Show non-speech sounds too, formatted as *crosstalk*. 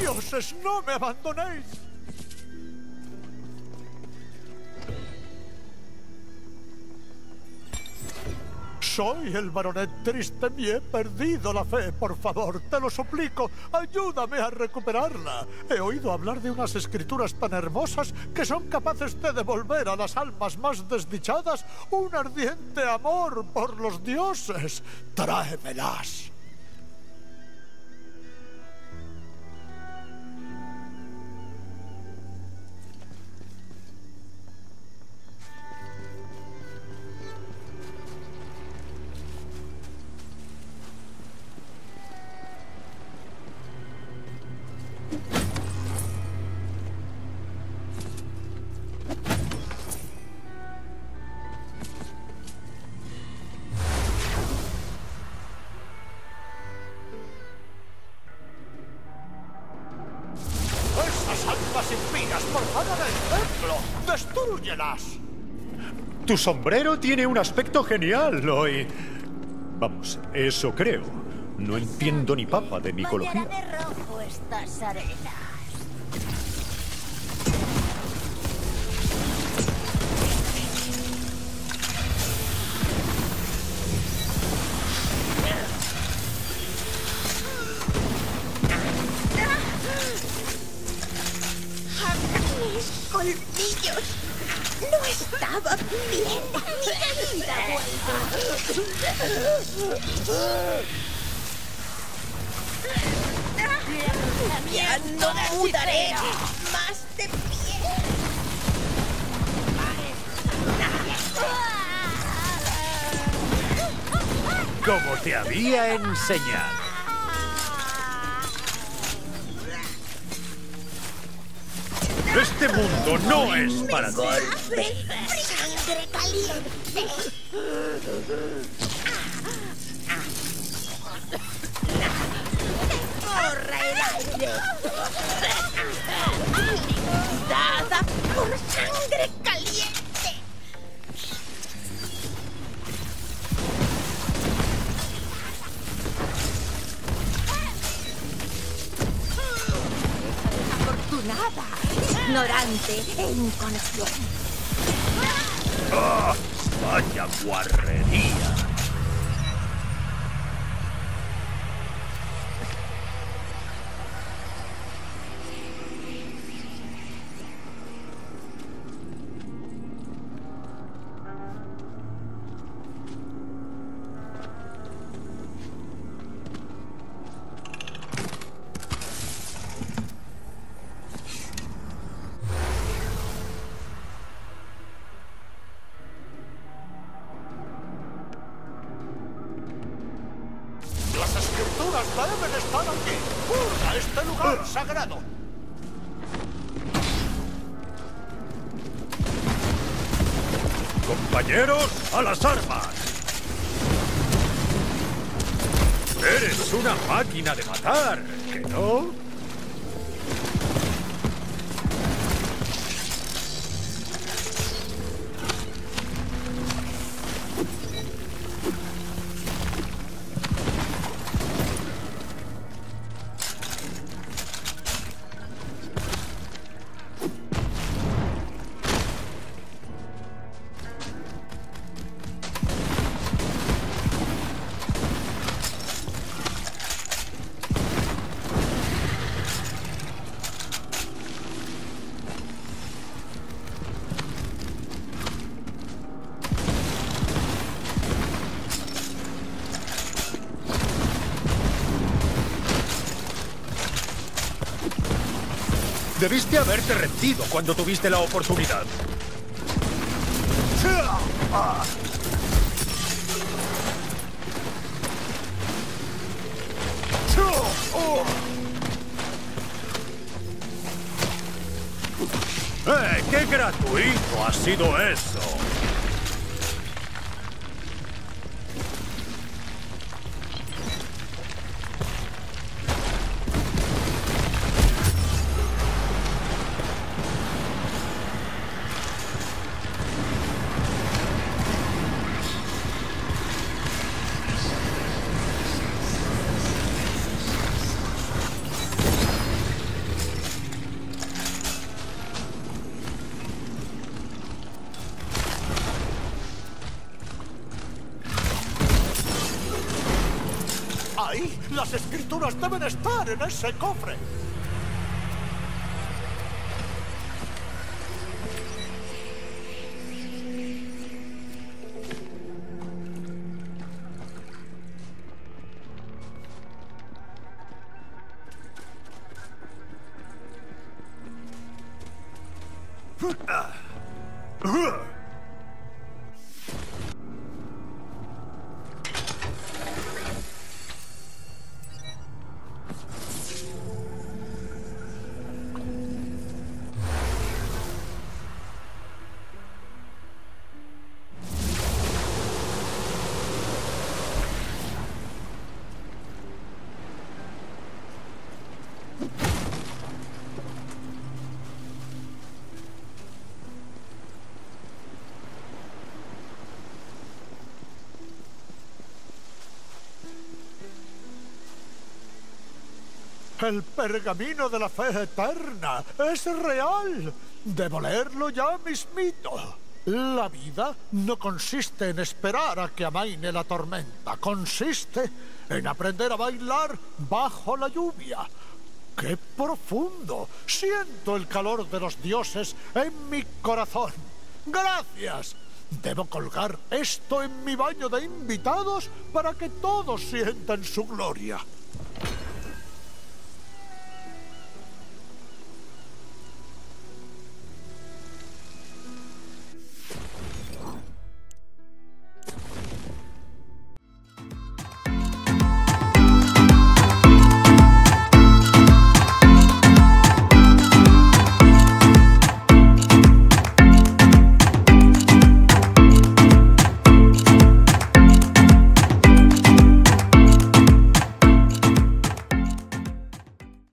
Dioses, no me abandonéis. Soy el baronet triste y he perdido la fe. Por favor, te lo suplico, ayúdame a recuperarla. He oído hablar de unas escrituras tan hermosas que son capaces de devolver a las almas más desdichadas un ardiente amor por los dioses. Tráemelas. Tu sombrero tiene un aspecto genial hoy. Vamos, eso creo. No entiendo ni papa de micología. De rojo estas arenas. Mis colmillos. No estaban bien. Ya no más de pie. Como te había enseñado. Este mundo no es para ti. Sangre caliente. Corre el aire. Dada por sangre caliente. Afortunada, ignorante e inconsciente. ¡Ah! ¡Vaya guarrería! Aquí. ¡Purga este lugar sagrado! Compañeros, a las armas. Eres una máquina de matar, ¿que no? Debiste haberte rendido cuando tuviste la oportunidad. ¡Eh! ¡Qué gratuito ha sido eso! Las escrituras deben estar en ese cofre. *laughs* El pergamino de la fe eterna es real. Debo leerlo ya mismito. La vida no consiste en esperar a que amaine la tormenta. Consiste en aprender a bailar bajo la lluvia. ¡Qué profundo! Siento el calor de los dioses en mi corazón. ¡Gracias! Debo colgar esto en mi baño de invitados para que todos sientan su gloria.